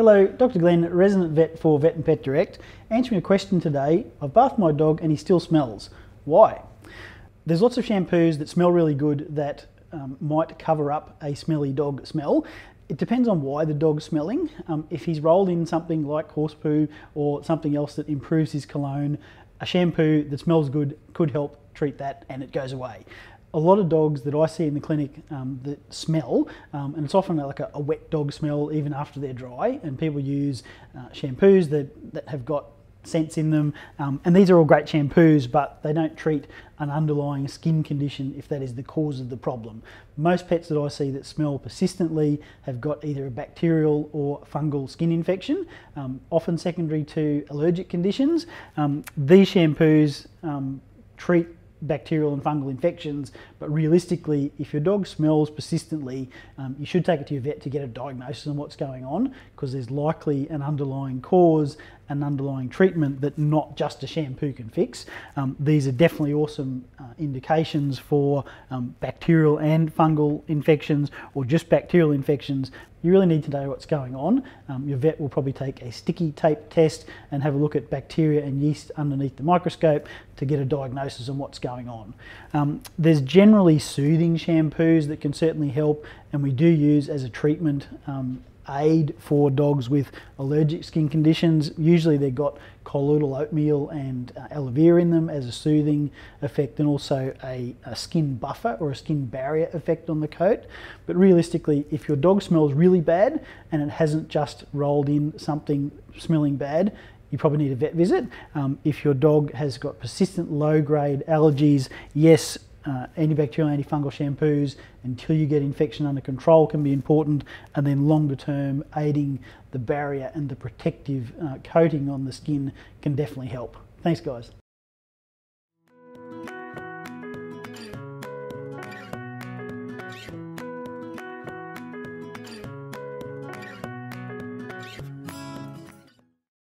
Hello, Dr. Glenn, resident vet for Vet and Pet Direct. Answering a question today. I've bathed my dog and he still smells. Why? There's lots of shampoos that smell really good that um, might cover up a smelly dog smell. It depends on why the dog's smelling. Um, if he's rolled in something like horse poo or something else that improves his cologne, a shampoo that smells good could help treat that and it goes away a lot of dogs that I see in the clinic um, that smell, um, and it's often like a, a, wet dog smell even after they're dry, and people use uh, shampoos that, that have got scents in them, um, and these are all great shampoos, but they don't treat an underlying skin condition if that is the cause of the problem. Most pets that I see that smell persistently have got either a bacterial or fungal skin infection, um, often secondary to allergic conditions. Um, these shampoos um, treat bacterial and fungal infections, but realistically, if your dog smells persistently, um, you should take it to your vet to get a diagnosis on what's going on because there's likely an underlying cause, an underlying treatment that not just a shampoo can fix. Um, these are definitely awesome uh, indications for um, bacterial and fungal infections or just bacterial infections. You really need to know what's going on. Um, your vet will probably take a sticky tape test and have a look at bacteria and yeast underneath the microscope to get a diagnosis on what's going on. Um, there's generally soothing shampoos that can certainly help and we do use as a treatment um, aid for dogs with allergic skin conditions. Usually they've got colloidal oatmeal and uh, aloe vera in them as a soothing effect and also a, a, skin buffer or a skin barrier effect on the coat. But realistically, if your dog smells really bad and it hasn't just rolled in something smelling bad, you probably need a vet visit. Um, if your dog has got persistent low grade allergies, yes, uh, antibacterial, antifungal shampoos until you get infection under control can be important, and then longer term aiding the barrier and the protective uh, coating on the skin can definitely help. Thanks, guys.